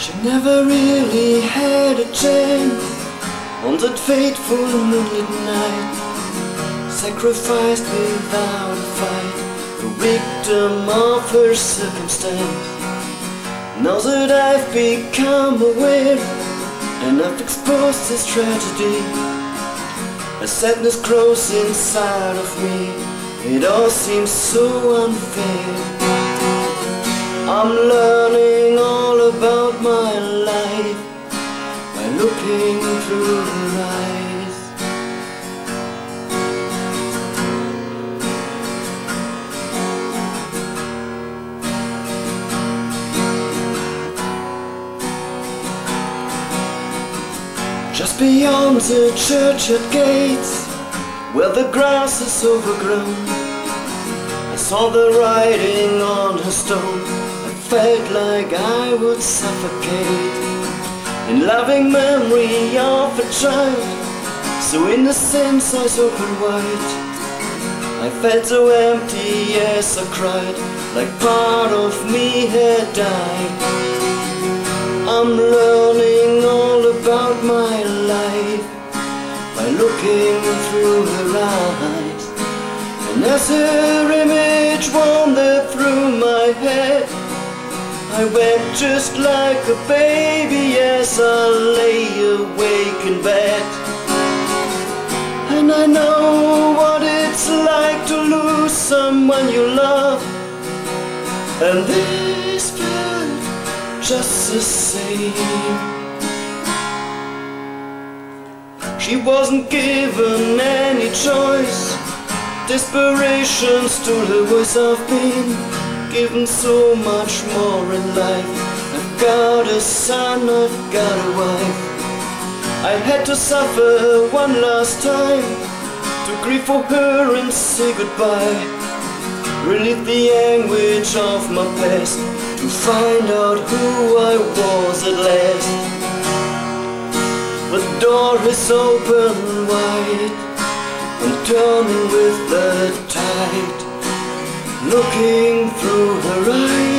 She never really had a chance on that fateful moonlit night. Sacrificed without a fight, the victim of her circumstance. Now that I've become aware and I've exposed this tragedy, a sadness grows inside of me. It all seems so unfair. I'm learning life by looking through her eyes. Just beyond the churchyard gates, where the grass is overgrown, I saw the writing on her stone. Felt like I would suffocate in loving memory of a child, so innocent, eyes open wide. I felt so empty yes I cried, like part of me had died. I'm learning all about my life by looking through her eyes. And as her image wandered I wept just like a baby as I lay awake in bed. And I know what it's like to lose someone you love. And this felt just the same. She wasn't given any choice. Desperation stole her voice. I've been given so much more in life. I've got a son, I've got a wife. I had to suffer one last time to grieve for her and say goodbye. Relieve the anguish of my past to find out who I was at last. The door is open wide, I'm turning with the tide, looking through her eyes.